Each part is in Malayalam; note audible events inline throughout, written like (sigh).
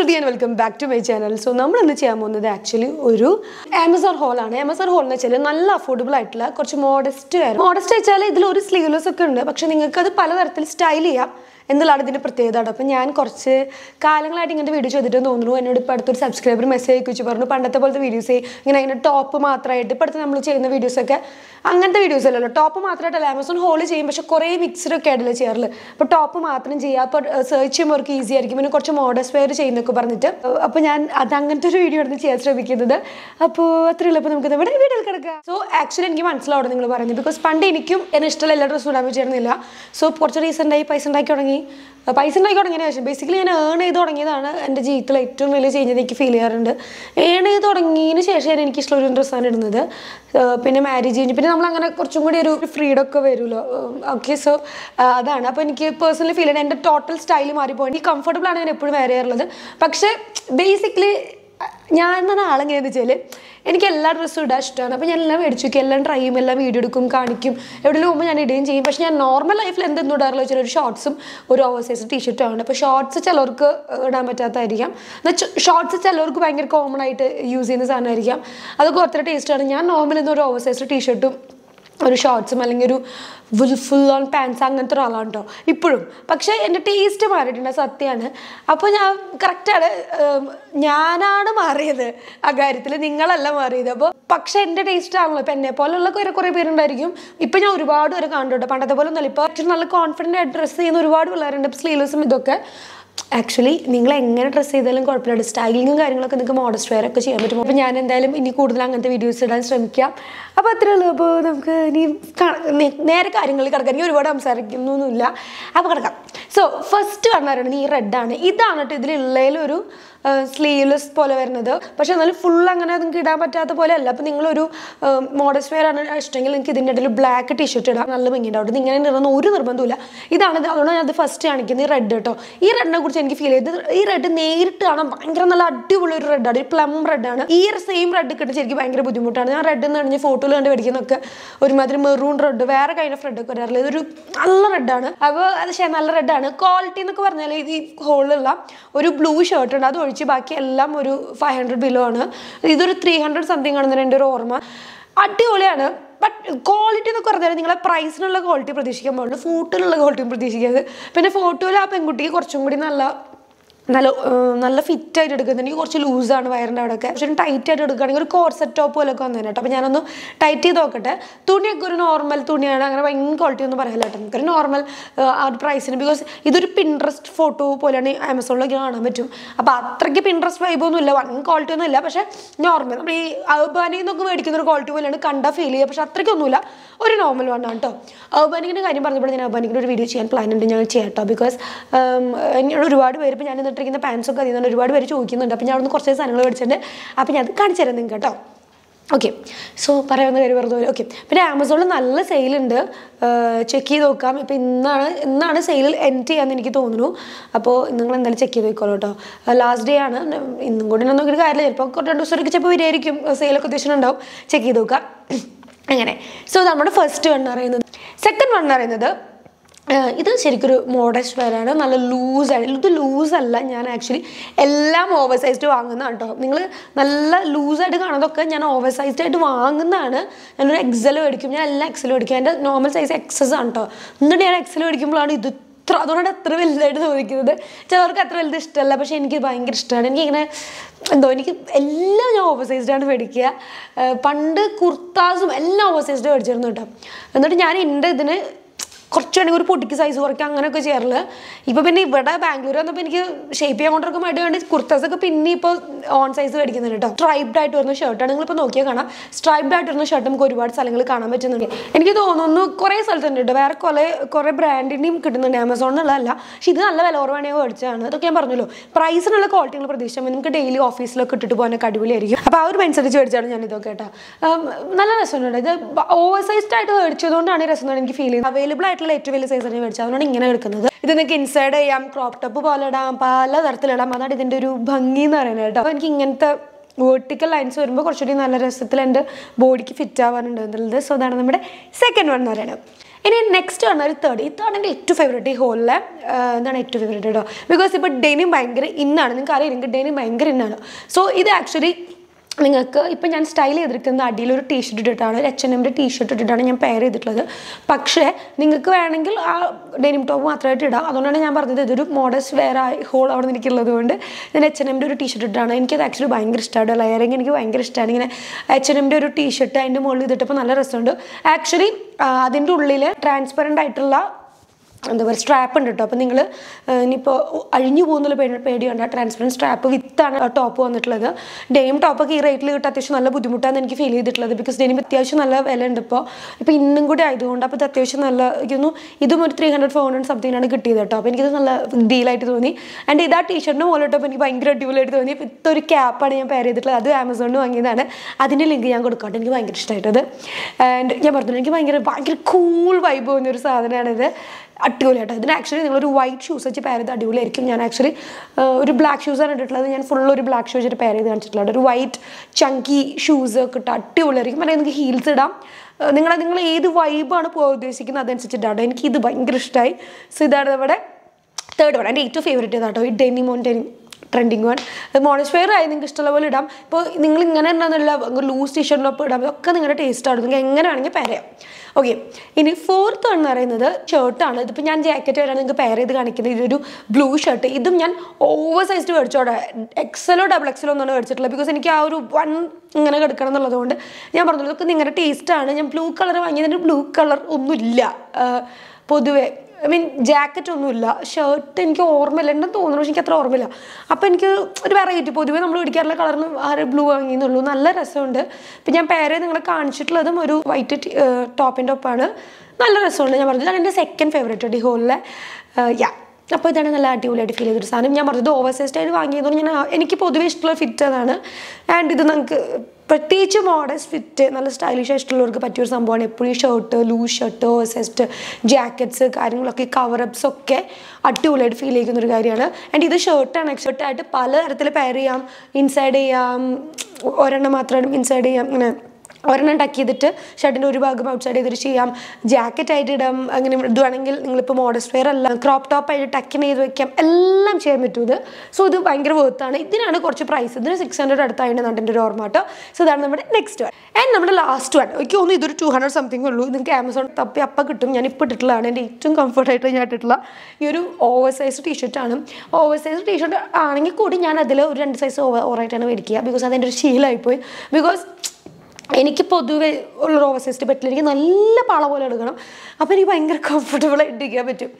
Shruti and welcome back to my channel so നമ്മൾ ഇന്ന് ചെയ്യാൻ പോകുന്നത് ആക്ച്വലി ഒരു ആമസോൺ ഹോളാണ് ആമസോൺ ഹോൾ എന്ന് വെച്ചാൽ നല്ല അഫോർഡബിൾ ആയിട്ടുള്ള കുറച്ച് മോഡസ്റ്റ് മോഡസ്റ്റ് വെച്ചാൽ ഇതിൽ ഒരു സ്ലീവ്ലെസ് ഒക്കെ ഉണ്ട്. പക്ഷെ നിങ്ങൾക്ക് അത് പലതരത്തിൽ സ്റ്റൈൽ ചെയ്യാം. എന്നുള്ളതാണ് ഇതിന്റെ പ്രത്യേകത കേട്ടോ. അപ്പം ഞാൻ കുറച്ച് കാലങ്ങളായിട്ട് ഇങ്ങനത്തെ വീഡിയോ ചെയ്തിട്ട് തോന്നുന്നു. എന്നോട് ഇപ്പോൾ അടുത്തൊരു സബ്സ്ക്രൈബർ മെസ്സേജ് അയച്ചു പറഞ്ഞു പണ്ടത്തെ പോലത്തെ വീഡിയോസ് ഇങ്ങനെ അതിന്റെ ടോപ്പ് മാത്രമായിട്ട് ഇപ്പോൾ അടുത്ത് നമ്മൾ ചെയ്യുന്ന വീഡിയോസൊക്കെ അങ്ങനത്തെ വീഡിയോസ് അല്ലല്ലോ. ടോപ്പ് മാത്രമായിട്ടല്ല ആമസോൺ ഹോൾ ചെയ്യും. പക്ഷേ കുറേ മിക്സ്ഡ് ഒക്കെ ആയിട്ടല്ലേ ചെയ്യാറില്ല അപ്പോൾ ടോപ്പ് മാത്രം ചെയ്യുക അപ്പോൾ സെർച്ച് ചെയ്യുമ്പോൾ അവർക്ക് ഈസി ആയിരിക്കും. പിന്നെ കുറച്ച് മോഡസ് വെയർ ചെയ്യുന്നൊക്കെ പറഞ്ഞിട്ട്. അപ്പോൾ ഞാൻ അത് അങ്ങനത്തെ ഒരു വീഡിയോ ആണ് ചെയ്യാൻ ശ്രമിക്കുന്നത്. അപ്പോൾ അത്രയുള്ളൂ അപ്പോൾ നമുക്ക് നമ്മുടെ വീഡിയോ കിടക്കാം? സോ ആക്ച്വലി എനിക്ക് മനസ്സിലാവും നിങ്ങൾ പറയുന്നത്. ബിക്കോസ് പണ്ട് എനിക്കും എന്നെ ഇഷ്ടമുള്ള എല്ലാ ഡ്രസ്സും ഇടാൻ പറ്റിയിരുന്നില്ല. സോ കുറച്ച് റീസെന്റായി പൈസ ഉണ്ടാക്കി തുടങ്ങി. പൈസ ഉണ്ടാക്കി തുടങ്ങിയതിന് ശേഷം ബേസിക്കലി ഞാൻ ഏൺ ചെയ്ത് തുടങ്ങിയതാണ് എന്റെ ജീവിതത്തിൽ ഏറ്റവും വലിയ ചേഞ്ച് എനിക്ക് ഫീൽ ചെയ്യാറുണ്ട്. ഏൺ ചെയ്ത് തുടങ്ങിയതിന് ശേഷമാണ് എനിക്ക് ഇഷ്ടമുള്ള ഒരു ഇടുന്നത്. പിന്നെ മാരേജ് കഴിഞ്ഞ് പിന്നെ നമ്മൾ അങ്ങനെ കുറച്ചും കൂടി ഒരു ഫ്രീഡം ഒക്കെ വരുമല്ലോ. ഓക്കെ സോ അതാണ്. അപ്പോൾ എനിക്ക് പേഴ്സണലി ഫീൽ ചെയ്യുന്നത് എന്റെ ടോട്ടൽ സ്റ്റൈൽ മാറിപ്പോയി. എനിക്ക് കംഫർട്ടബിൾ ആണ് ഞാൻ എപ്പോഴും വെയർ ചെയ്യാറുള്ളത്. പക്ഷേ ബേസിക്കലി ഞാൻ എന്ന ആളെങ്ങനെയാണെന്ന് വെച്ചാൽ എനിക്ക് എല്ലാ ഡ്രസ്സും ഇടാൻ ഇഷ്ടമാണ് അപ്പോൾ ഞാൻ എല്ലാം മേടിച്ചു വെക്കും. എല്ലാം ട്രൈ ചെയ്യും എല്ലാം വീഡിയോ എടുക്കും കാണിക്കും. എവിടെയും പോകുമ്പോൾ ഞാൻ ഇടുകയും ചെയ്യും. പക്ഷേ ഞാൻ നോർമൽ ലൈഫിൽ എന്തെന്നും ഇടാറുള്ള വെച്ചാൽ ഒരു ഷോർട്സും ഒരു ഓവർ സൈസ് ടീഷർട്ടും ആണ്. അപ്പോൾ ഷോർട്സ് ചിലർക്ക് ഇടാൻ പറ്റാത്തതായിരിക്കാം എന്നാൽ ഷോർട്സ് ചിലർക്ക് ഭയങ്കര കോമൺ ആയിട്ട് യൂസ് ചെയ്യുന്ന സാധനമായിരിക്കാം. അതൊക്കെ ഒത്തിരി ടേസ്റ്റാണ് ഞാൻ നോർമൽ എന്നൊരു ഓവർ സൈസ് ടീഷർട്ടും ഒരു ഷോർട്സും അല്ലെങ്കിൽ ഒരു ഫുൾ ഫുൾ ഓൺ പാൻസ് അങ്ങനത്തെ ഒരാളാണ് കേട്ടോ ഇപ്പോഴും. പക്ഷേ എന്റെ ടേസ്റ്റ് മാറിയിട്ടുണ്ട് സത്യമാണ്. അപ്പോൾ ഞാൻ കറക്റ്റാണ് ഞാനാണ് മാറിയത്. ആ കാര്യത്തിൽ നിങ്ങളല്ല മാറിയത്. അപ്പോൾ പക്ഷേ എന്റെ ടേസ്റ്റ് ആണല്ലോ. ഇപ്പം എന്നെ പോലുള്ള കുറേ കുറേ പേരുണ്ടായിരിക്കും. ഇപ്പം ഞാൻ ഒരുപാട് പേര് കാണുന്നുണ്ട്. പണ്ടത്തെ പോലെ ഒന്നുമല്ല. ഇപ്പോൾ നല്ല കോൺഫിഡന്റ് ആയിട്ട് ഡ്രസ്സ് ചെയ്യുന്ന ഒരുപാട് പിള്ളേരുണ്ട്. സ്ലീവ്ലെസ്സും ഇതൊക്കെ. ആക്ച്വലി നിങ്ങൾ എങ്ങനെ ഡ്രസ്സ് ചെയ്താലും കുഴപ്പമില്ല. സ്റ്റൈലിങ്ങും കാര്യങ്ങളൊക്കെ നിങ്ങൾക്ക് മോഡസ്റ്റ് വെയർ ഒക്കെ ചെയ്യാൻ പറ്റും. അപ്പോൾ ഞാൻ എന്തായാലും ഇനി കൂടുതൽ അങ്ങനത്തെ വീഡിയോസ് ഇടാൻ ശ്രമിക്കാം. അപ്പോൾ അത്രേ ഉള്ളൂ. അപ്പോൾ നമുക്ക് ഇനി നേരെ കാര്യങ്ങളിൽ കിടക്കാൻ ഇനി ഒരുപാട് സംസാരിക്കുന്നൊന്നുമില്ല. അപ്പോൾ കിടക്കാം. സോ ഫസ്റ്റ് പറഞ്ഞാൽ ഈ റെഡാണ് ഇതാണ് കേട്ടോ ഇതിലുള്ളതിലൊരു സ്ലീവ്ലെസ് പോലെ വരുന്നത്. പക്ഷെ എന്നാലും ഫുൾ അങ്ങനെ നിങ്ങൾക്ക് ഇടാൻ പറ്റാത്ത പോലെ അല്ല. അപ്പോൾ നിങ്ങളൊരു മോഡസ്റ്റ് വെയർ ആണ് ഇഷ്ടമെങ്കിൽ നിങ്ങൾക്ക് ഇതിന്റെ ഇടയിൽ ബ്ലാക്ക് ടീഷർട്ട് ഇടാം. നല്ല ഭംഗിയുണ്ടാവും ഉണ്ടാവും ഇങ്ങനെ ഇടുന്ന ഒരു നിർബന്ധമില്ല ഇതാണ് ഇത്. അതുകൊണ്ട് ഞാൻ അത് ഫസ്റ്റ് കാണിക്കുന്നത്. ഈ റെഡ് കേട്ടോ. ഈ റെഡിനെ കുറിച്ച് എനിക്ക് ഫീൽ ചെയ്ത് ഈ റെഡ് നേരിട്ട് കാണാൻ ഭയങ്കര നല്ല അടിപൊളി ഒരു റെഡാണ് ഒരു പ്ലം റെഡാണ് ഈ ഒരു സെയിം റെഡ് കിട്ടുന്ന ശരിക്കും ഭയങ്കര ബുദ്ധിമുട്ടാണ്. ഞാൻ റെഡ് എന്ന് പറഞ്ഞ ഫോട്ടോയിൽ കണ്ട് പഠിക്കുന്നൊക്കെ ഒരുമാതിരി മെറൂൺ റെഡ് വേറെ കൈൻഡ് ഓഫ് റെഡ് ഒക്കെ വരാറില്ല. ഇതൊരു നല്ല റെഡാണ് അപ്പോൾ അത് ശരി നല്ല റെഡാണ് ക്വാളിറ്റി എന്നൊക്കെ പറഞ്ഞാൽ ഇത് ഈ ഹോളിലുള്ള ഒരു ബ്ലൂ ഷർട്ട് ഉണ്ട്. അത് ഒഴിച്ച് ബാക്കി എല്ലാം ഒരു ഫൈവ് ഹൺഡ്രഡ് ബിലോ ആണ്. ഇതൊരു ത്രീ ഹൺഡ്രഡ് സംതിങ് ആണെന്ന് എന്റെ ഒരു ഓർമ്മ. അടിപൊളിയാണ്. ബട്ട് ക്വാളിറ്റി എന്നൊക്കെ പറഞ്ഞാൽ നിങ്ങളെ പ്രൈസിനുള്ള ക്വാളിറ്റി പ്രതീക്ഷിക്കാൻ പാടുള്ളൂ. ഫോട്ടോയിലുള്ള ക്വാളിറ്റിയും പ്രതീക്ഷിക്കരുത് പിന്നെ ഫോട്ടോയിൽ ആ പെൺകുട്ടിക്ക് കുറച്ചും കൂടി നല്ല നല്ല നല്ല ഫിറ്റ് ആയിട്ട് എടുക്കുന്നത് എനിക്ക് കുറച്ച് ലൂസാണ് വയറിന്റെ അവിടെയൊക്കെ. പക്ഷേ ടൈറ്റ് ആയിട്ട് എടുക്കുകയാണെങ്കിൽ ഒരു കോർസെറ്റ് ടോപ്പ് പോലൊക്കെ വന്നേനെ കേട്ടോ. അപ്പോൾ ഞാനൊന്ന് ടൈറ്റ് ചെയ്ത് നോക്കട്ടെ. തുണിയൊക്കെ ഒരു നോർമൽ തുണിയാണ്. അങ്ങനെ ഭയങ്കര ക്വാളിറ്റി ഒന്നും പറയാനില്ല കേട്ടോ. നമുക്കൊരു നോർമൽ ആ ഒരു പ്രൈസിന് ബിക്കോസ് ഇതൊരു പിൻട്രസ്റ്റ് ഫോട്ടോ പോലെയാണ് ആമസോണിലൊക്കെ കാണാൻ പറ്റും. അപ്പോൾ അത്രയ്ക്ക് പിൻട്രസ്റ്റ് വൈബൊന്നും ഇല്ല വൺ ക്വാളിറ്റി ഒന്നും ഇല്ല പക്ഷേ നോർമൽ നമ്മൾ ഈ അർബാനിൽ നിന്നൊക്കെ മേടിക്കുന്ന ഒരു ക്വാളിറ്റി പോലെയാണ് കണ്ട ഫീൽ ചെയ്യുക. പക്ഷേ അത്രയ്ക്കൊന്നുമില്ല ഒരു നോർമൽ വണ്ണാണ് കേട്ടോ. ഔബാനിക്കിന്റെ കാര്യം പറഞ്ഞപ്പോൾ ഞാൻ ഔബാനിക്കിന്റെ ഒരു വീഡിയോ ചെയ്യാൻ പ്ലാൻ ഉണ്ട്. ഞാൻ ചെയ്യാം കേട്ടോ. ബിക്കോസ് ഒരുപാട് പേര് ഇപ്പോൾ ഞാൻ ഇട്ടിരിക്കുന്ന പാൻസൊക്കെ അതിൽ നിന്ന് ഒരുപാട് പേര് ചോദിക്കുന്നുണ്ട്. അപ്പോൾ ഞാൻ അവിടെ നിന്ന് കുറച്ച് സാധനങ്ങൾ മേടിച്ചിട്ടുണ്ട്. അപ്പോൾ ഞാൻ അത് കാണിച്ചു തരാം നിങ്ങൾക്ക് കേട്ടോ. ഓക്കെ സോ പറയുന്ന കാര്യം വെറുതെ ഓക്കെ പിന്നെ ആമസോണിൽ നല്ല സെയിലുണ്ട് ചെക്ക് ചെയ്ത് നോക്കാം. ഇപ്പോൾ ഇന്നാണ് ഇന്നാണ് സെയിലിൽ എൻഡ് ചെയ്യാമെന്ന് എനിക്ക് തോന്നുന്നു. അപ്പോൾ നിങ്ങൾ എന്തായാലും ചെക്ക് ചെയ്ത് നോക്കോളൂ കേട്ടോ. ലാസ്റ്റ് ഡേ ആണ്. ഇന്നും കൂടി നോക്കിയിട്ട് കാര്യമില്ല. ചിലപ്പോൾ രണ്ട് ദിവസമൊക്കെ ചിലപ്പോൾ വരികയായിരിക്കും. സെയിലൊക്കെ അത്യാവശ്യം ഉണ്ടാവും. ചെക്ക് ചെയ്ത് നോക്കാം. (clears throat) അങ്ങനെ. സോ നമ്മുടെ ഫസ്റ്റ് വൺ എന്ന് പറയുന്നത്. സെക്കൻഡ് വൺ എന്ന് പറയുന്നത് ഇത് ശരിക്കൊരു മോഡസ്റ്റ് വെയറാണ് നല്ല ലൂസാണ് ഇത് ലൂസല്ല ഞാൻ ആക്ച്വലി എല്ലാം ഓവർ സൈസ്ഡ് വാങ്ങുന്നതാണ് കേട്ടോ. നിങ്ങൾ നല്ല ലൂസായിട്ട് കാണുന്നതൊക്കെ ഞാൻ ഓവർ സൈസ്ഡ് ആയിട്ട് വാങ്ങുന്നതാണ്. ഞാനൊരു എക്സൽ മേടിക്കും. ഞാൻ എല്ലാം എക്സൽ മേടിക്കും. എന്റെ നോർമൽ സൈസ് എക്സസ് ആണ് കേട്ടോ. എന്നിട്ട് ഞാൻ എക്സൽ മേടിക്കുമ്പോഴാണ് ഇത് ഇത്ര അതുകൊണ്ടാണ് അത്ര വലുതായിട്ട് തോന്നിക്കുന്നത് ചിലവർക്ക് അത്ര വലുത് ഇഷ്ടമല്ല പക്ഷേ എനിക്ക് ഭയങ്കര ഇഷ്ടമാണ്. എനിക്കിങ്ങനെ എന്തോ എനിക്ക് എല്ലാം ഞാൻ ഓവർ ആണ് മേടിക്കുക. പണ്ട് കുർത്താസും എല്ലാം ഓവർ സൈസ്ഡ് മേടിച്ചിരുന്നു കേട്ടോ. എന്നിട്ട് ഞാൻ എന്റെ ഇതിന് കുറച്ചുവേണമെങ്കിൽ ഒരു പൊട്ടിക്ക് സൈസ് കുറയ്ക്കുക അങ്ങനെയൊക്കെ ചെയ്യാറില്ല. ഇപ്പോൾ പിന്നെ ഇവിടെ ബാംഗ്ലൂർ വന്നപ്പോൾ എനിക്ക് ഷേപ്പ് ചെയ്യാൻ കൊണ്ടൊക്കെ വേണ്ടി വേണ്ടി കുർത്തസൊക്കെ പിന്നെ ഇപ്പോൾ ഓൺ സൈസ് മേടിക്കുന്നുണ്ട് കേട്ടോ സ്ട്രൈപ്ഡ് ആയിട്ട് വരുന്ന ഷർട്ടാണ് നിങ്ങളിപ്പോൾ നോക്കിയാൽ കാണാം. സ്ട്രൈപ്ഡ് ആയിട്ട് വരുന്ന ഷർട്ട് നമുക്ക് ഒരുപാട് സ്ഥലങ്ങളിൽ കാണാൻ പറ്റുന്നുണ്ട്. എനിക്ക് തോന്നുന്നു കുറേ സ്ഥലത്തുണ്ട് കേട്ടോ വേറെ കുറേ കുറേ ബ്രാൻഡിന്റെയും കിട്ടുന്നുണ്ട്. ആമസോണിലുള്ളതല്ല പക്ഷേ ഇത് നല്ല വില കുറവാണെങ്കിൽ മേടിച്ചതാണ്. അതൊക്കെ ഞാൻ പറഞ്ഞല്ലോ. പ്രൈസിനുള്ള ക്വാളിറ്റികൾ പ്രതീക്ഷിച്ചാൽ. നമുക്ക് ഡെയിലി ഓഫീസിലൊക്കെ ഇട്ടിട്ട് പോകാനൊക്കെ അടിപൊളിയായിരിക്കും. അപ്പോൾ ആ ഒരു അനുസരിച്ച് മേടിച്ചാണ് ഞാൻ ഇതൊക്കെ കേട്ടോ. നല്ല രസമുണ്ട് ഇത് ഓവർ സൈസ്ഡ് ആയിട്ട് മേടിച്ചതുകൊണ്ടാണ് ഈ രസം എനിക്ക് ഫീൽ ചെയ്യുന്നത്. അവൈലബിൾ ആയിട്ടുള്ള ഏറ്റവും വലിയ സൈസ് തന്നെ മേടിച്ചു അതുകൊണ്ടാണ് ഇങ്ങനെ എടുക്കുന്നത്. ഇത് നിങ്ങൾക്ക് ഇൻസൈഡ് ചെയ്യാം ക്രോപ്പ് ടോപ്പ് പോലെ ഇടാം പല തരത്തിലിടാം അതാണ് ഇതിന്റെ ഒരു ഭംഗി എന്ന് പറയുന്നത് കേട്ടോ. അപ്പോൾ എനിക്ക് ഇങ്ങനത്തെ വേർട്ടിക്കൽ ലൈൻസ് വരുമ്പോൾ കുറച്ചുകൂടി നല്ല രസത്തിൽ എന്റെ ബോഡിക്ക് ഫിറ്റ് ആവാനുണ്ട് എന്നുള്ളത്. സോ അതാണ് നമ്മുടെ സെക്കൻഡ് വൺ എന്ന് പറയുന്നത്. ഇനി നെക്സ്റ്റ് വന്ന ഒരു തേർഡ് ഈ തേർഡ് എന്റെ ഏറ്റവും ഫേവറേറ്റ് ഈ ഹോളിലെ എന്താണ് ഏറ്റവും ഫേവറേറ്റ് കേട്ടോ? ബിക്കോസ് ഇപ്പോൾ ഡെനിം ഭയങ്കര ഇന്നാണ് നിങ്ങൾക്ക് അറിയാം എനിക്ക് ഡെനിം ഭയങ്കര ഇന്നാണ് സോ ഇത് ആക്ച്വലി നിങ്ങൾക്ക് ഇപ്പം ഞാൻ സ്റ്റൈൽ ചെയ്തിരിക്കുന്ന അടിയിൽ അടിയിലൊരു ടീഷർട്ട് ഇട്ടിട്ടാണ് ഒരു എച്ച് എൻ എമ്മിന്റെ ടീഷർട്ട് ഇട്ടിട്ടാണ് ഞാൻ പെയർ ചെയ്തിട്ടുള്ളത്. പക്ഷേ നിങ്ങൾക്ക് വേണമെങ്കിൽ ആ ഡെനിം ടോപ്പ് മാത്രമായിട്ട് ഇടാം. അതുകൊണ്ടാണ് ഞാൻ പറഞ്ഞത് ഇതൊരു മോഡസ്റ്റ് ആയി ഹോൾ അവിടെ നിന്ന് എനിക്കുള്ളത് കൊണ്ട് ഞാൻ എച്ച് എൻ എമ്മിന്റെ ഒരു ടീഷർട്ട് ഇട്ടാണ്. എനിക്കത് ആക്ച്വലി ഭയങ്കര ഇഷ്ടമാണ് ലയറിങ് എനിക്ക് ഭയങ്കര ഇഷ്ടമാണ് ഇങ്ങനെ എച്ച് എൻ എമ്മിന്റെ ഒരു ടീഷർട്ട് അതിന്റെ മുകളിൽ ഇതിട്ടപ്പോൾ നല്ല രസമുണ്ട്. ആക്ച്വലി അതിന്റെ ഉള്ളിൽ ട്രാൻസ്പെറന്റ് ആയിട്ടുള്ള എന്താ പറയുക സ്ട്രാപ്പ് ഉണ്ട് കേട്ടോ അപ്പോൾ നിങ്ങൾ ഇനിയിപ്പോൾ അഴിഞ്ഞു പോകുന്നുള്ള പേടി പേടിയുണ്ട് ട്രാൻസ്പെറന്റ് സ്ട്രാപ്പ് വിത്താണ് ടോപ്പ് വന്നിട്ടുള്ളത്. ഡെയിം ടോപ്പൊക്കെ ഈ റേറ്റിൽ കിട്ടാൻ അത്യാവശ്യം നല്ല ബുദ്ധിമുട്ടാണ് എനിക്ക് ഫീൽ ചെയ്തിട്ടുള്ളത്. ബിക്കോസ് ഡെയിം അത്യാവശ്യം നല്ല വില ഉണ്ട് ഇപ്പോൾ ഇപ്പോൾ ഇന്നും കൂടി ആയതുകൊണ്ട് അപ്പോൾ ഇത് അത്യാവശ്യം നല്ല ഇതൊന്നും ഇതും ഒരു ത്രീ ഹൺഡ്രഡ് ഫോർ ഹൺഡ്രഡ് സംതിങ്ങാണ് കിട്ടിയത് കേട്ടോ അപ്പോൾ എനിക്കിത് നല്ല ഡീലായിട്ട് തോന്നി. ആൻഡ് ഇതാ ടീഷർട്ടിന് പോലെ കേട്ടോ എനിക്ക് ഭയങ്കര അടിപൊളിയായിട്ട് തോന്നി. ഇപ്പോൾ ഇത്തൊരു ക്യാപ്പാണ് ഞാൻ പെയർ ചെയ്തിട്ടുള്ളത്. അത് ആമസോണിൽ വാങ്ങിയതാണ്. അതിന്റെ ലിങ്ക് ഞാൻ കൊടുക്കാം എനിക്ക് ഭയങ്കര ഇഷ്ടമായിട്ടത് ആൻഡ് ഞാൻ പറഞ്ഞു എനിക്ക് ഭയങ്കര ഭയങ്കര കൂൾ വൈബ് തോന്നിയൊരു സാധനമാണിത്. അടിപൊളിയായിട്ട് ഇതിന് ആക്ച്വലി നിങ്ങളൊരു വൈറ്റ് ഷൂസ് വെച്ച് പെയർ ചെയ്ത് അടിപൊളിയായിരിക്കും. ഞാൻ ആക്ച്വലി ഒരു ബ്ലാക്ക് ഷൂസാണ് ഇട്ടിട്ടുള്ളത്. ഞാൻ ഫുൾ ഒരു ബ്ലാക്ക് ഷൂ വെച്ചിട്ട് പെയർ ചെയ്ത് കാണിച്ചിട്ടുള്ളത്. ഒരു വൈറ്റ് ചങ്കി ഷൂസ് ഒക്കെ അടിപൊളിയായിരിക്കും. അല്ലെങ്കിൽ നിങ്ങൾക്ക് ഹീൽസ് ഇടാം. നിങ്ങൾ നിങ്ങൾ ഏത് വൈബാണ് പോകാൻ ഉദ്ദേശിക്കുന്നത് അതനുസരിച്ചിട്ടാണ് എനിക്ക് ഇത് ഭയങ്കര ഇഷ്ടമായി സോ ഇതാണ് നമ്മുടെ തേർഡ് വൺ എന്റെ ഏറ്റവും ഫേവറേറ്റ് ഇതാട്ടോ ഈ ഡെനിമോൺ ഡെനിം ട്രെൻഡിങ് വൺ മോണസ് വെയർ ആയി നിങ്ങൾക്ക് ഇഷ്ടമുള്ള പോലെ ഇടാം. ഇപ്പോൾ നിങ്ങൾ ഇങ്ങനെ എന്താണെന്നുള്ള ലൂസ് ടീഷർട്ടിനൊപ്പം ഇടാം. ഇതൊക്കെ നിങ്ങളുടെ ടേസ്റ്റ് ആണ്. നിങ്ങൾക്ക് എങ്ങനെ വേണമെങ്കിൽ ചെയ്യാം. ഓക്കെ ഇനി ഫോർത്ത് എന്ന് പറയുന്നത് ഷർട്ടാണ് ഇതിപ്പോൾ ഞാൻ ജാക്കറ്റ് വരാൻ നിങ്ങൾക്ക് പെയർ ചെയ്ത് കാണിക്കുന്നത്. ഇതൊരു ബ്ലൂ ഷർട്ട് ഇതും ഞാൻ ഓവർ സൈസ്ഡ് മേടിച്ചോടെ എക്സലോ ഡബിൾ എക്സലോ ഒന്നും മേടിച്ചിട്ടില്ല. ബിക്കോസ് എനിക്ക് ആ ഒരു വൺ ഇങ്ങനെ കിടക്കണം എന്നുള്ളതുകൊണ്ട് ഞാൻ പറഞ്ഞു ഇതൊക്കെ നിങ്ങളുടെ ടേസ്റ്റാണ് ഞാൻ ബ്ലൂ കളർ വാങ്ങിയതിന് ബ്ലൂ കളർ ഒന്നുമില്ല. പൊതുവേ ഐ മീൻ ജാക്കറ്റ് ഒന്നുമില്ല. ഷർട്ട് എനിക്ക് ഓർമ്മയില്ല. ഉണ്ടെന്ന് തോന്നുന്നു? പക്ഷെ എനിക്ക് അത്ര ഓർമ്മയില്ല. അപ്പം എനിക്ക് ഒരു വെറൈറ്റി പൊതുവേ നമ്മൾ പിടിക്കാറുള്ള കളറിന് ആ ഒരു ബ്ലൂ വാങ്ങിയെന്നുള്ളൂ. നല്ല രസമുണ്ട്. ഇപ്പം ഞാൻ പേരെ നിങ്ങളെ കാണിച്ചിട്ടുള്ളതും ഒരു വൈറ്റ് ടോപ്പിന്റെ ഒപ്പമാണ് നല്ല രസമുണ്ട്. ഞാൻ പറഞ്ഞത് അതാണ് എന്റെ സെക്കൻഡ് ഫേവറേറ്റ് ഡി ഹോളിലെ യാ അപ്പോൾ ഇതാണ് നല്ല അടിപൊളിയായിട്ട് ഫീൽ ചെയ്തൊരു സാധനം. ഞാൻ പറഞ്ഞത് ഓവർ സൈസ് സ്റ്റൈൽ വാങ്ങിയതുകൊണ്ട് ഞാൻ എനിക്ക് പൊതുവേ ഇഷ്ടമുള്ള ഫിറ്റ് അതാണ്. ആൻഡ് ഇത് നമുക്ക് പ്രത്യേകിച്ച് മോഡസ്റ്റ് ഫിറ്റ് നല്ല സ്റ്റൈലിഷ് ഇഷ്ടമുള്ളവർക്ക് പറ്റിയൊരു സംഭവമാണ്. എപ്പോഴും shirt loose shirt oversized jackets കാര്യങ്ങളൊക്കെ കവറപ്സ് ഒക്കെ അടിപൊളിയായിട്ട് ഫീൽ ചെയ്യുന്ന ഒരു കാര്യമാണ്. ആൻഡ് ഇത് ഷർട്ടാണ് ഷർട്ടായിട്ട് പല തരത്തിൽ പെയർ ചെയ്യാം. ഇൻസൈഡ് ചെയ്യാം. ഒരെണ്ണം മാത്രം ഇൻസൈഡ് ചെയ്യാം. ഇങ്ങനെ ഒരെണ്ണം ടക്ക് ചെയ്തിട്ട് ഷർട്ടിന്റെ ഒരു ഭാഗം ഔട്ട്സൈഡ് ചെയ്തിട്ട് ചെയ്യാം. ജാക്കറ്റ് ആയിട്ട് ഇടാം. അങ്ങനെ ഇടുവാണെങ്കിൽ നിങ്ങളിപ്പോൾ മോഡസ്റ്റ് വെയർ അല്ല ക്രോപ്പ് ടോപ്പ് ആയിട്ട് ടക്കിൻ ചെയ്ത് വെക്കാം. എല്ലാം ചെയ്യാൻ പറ്റും ഇത്. സോ ഇത് ഭയങ്കര വേർത്താണ് ഇതിനാണ് കുറച്ച് പ്രൈസ് ഇതിന് സിക്സ് ഹൺഡ്രഡ് അടുത്തായിട്ടുണ്ട് എന്റെ ഒരു ഓർമ്മ കേട്ടോ. സോ ഇതാണ് നമ്മുടെ നെക്സ്റ്റ് വൺ ആൻഡ് നമ്മുടെ ലാസ്റ്റ് വൺ എനിക്ക് തോന്നുന്നു ഇതൊരു ടു ഹൺഡ്രഡ് സംതിങ് ഉള്ളൂ. നിങ്ങൾക്ക് ആമസോൺ തപ്പി അപ്പം കിട്ടും. ഞാൻ ഇപ്പോൾ ഇട്ടിട്ടുള്ളതാണ്. എന്റെ ഏറ്റവും കംഫർട്ടായിട്ട് ഞാൻ ഇട്ടിട്ടുള്ള ഈ ഒരു ഓവർ സൈസ് ടീഷർട്ടാണ് ഓവർ സൈസ് ടീഷർട്ട് ആണെങ്കിൽ കൂടി ഞാൻ അതിൽ ഒരു രണ്ട് സൈസ് ഓവർ ഓവറായിട്ടാണ് മേടിക്കുക. ബിക്കോസ് അതെന്റെ ഒരു ശീലമായിപ്പോയി ബിക്കോസ് എനിക്ക് പൊതുവെ ഉള്ള റോവസിസ്റ്റ് പറ്റില്ല എനിക്ക് നല്ല പാള പോലെ എടുക്കണം. അപ്പോൾ എനിക്ക് ഭയങ്കര കംഫർട്ടബിൾ ആയിട്ട് ഇരിക്കാൻ പറ്റും.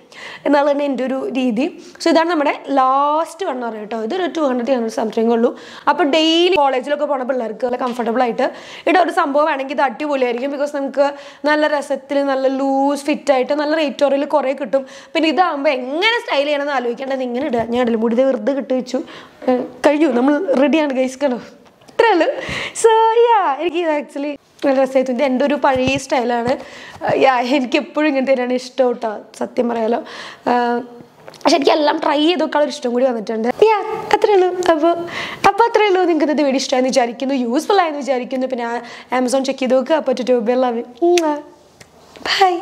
എന്നുള്ളതാണ് എന്റെ ഒരു രീതി. സോ ഇതാണ് നമ്മുടെ ലാസ്റ്റ് വൺ പറയാം കേട്ടോ. ഇതൊരു ടു ഹൺഡ്രഡ് ഹൺഡ്രഡ് സംതിങ് ഉള്ളൂ. അപ്പോൾ ഡെയിലി കോളേജിലൊക്കെ പോണ പിള്ളേർക്ക് നല്ല കംഫർട്ടബിൾ ആയിട്ട് ഇവിടെ ഒരു സംഭവം ആണെങ്കിൽ ഇത് അടിപൊളിയായിരിക്കും ബിക്കോസ് നമുക്ക് നല്ല രസത്തിൽ നല്ല ലൂസ് ഫിറ്റ് ആയിട്ട് നല്ല റേറ്റോറിൽ കുറേ കിട്ടും. പിന്നെ ഇതാകുമ്പോൾ എങ്ങനെ സ്റ്റൈൽ ചെയ്യണമെന്ന് ആലോചിക്കേണ്ടത് ഇങ്ങനെ ഇടുക. ഞാൻ ഇടലും മുടി വെറുതെ കിട്ടി വെച്ചു. ഏഹ് കഴിഞ്ഞു. നമ്മൾ റെഡിയാണ് ഗൈസ്ക്കണോ ഇത്രേ ഉള്ളൂ സോ യാ എനിക്ക് ആക്ച്വലി നല്ല രസമായി ഇത് എന്റെ ഒരു പഴയ സ്റ്റൈലാണ് യാ എനിക്ക് എപ്പോഴും ഇങ്ങനത്തെ തന്നെയാണ് ഇഷ്ടം കേട്ടോ സത്യം പറയാലോ. ആഹ് പക്ഷെ എനിക്ക് എല്ലാം ട്രൈ ചെയ്ത് ഒരു ഇഷ്ടം കൂടി വന്നിട്ടുണ്ട്. യാ അത്രേ ഉള്ളൂ. അപ്പോൾ അപ്പോൾ അത്രേ ഉള്ളൂ. നിങ്ങൾക്ക് ഇന്നത്തെ വീഡിയോ ഇഷ്ടമായെന്ന് വിചാരിക്കുന്നു. യൂസ്ഫുൾ ആയെന്ന് വിചാരിക്കുന്നു. പിന്നെ ആമസോൺ ചെക്ക് ചെയ്ത് നോക്കുക അപ്പോൾ ട്യൂബിൽ ലവ് ബൈ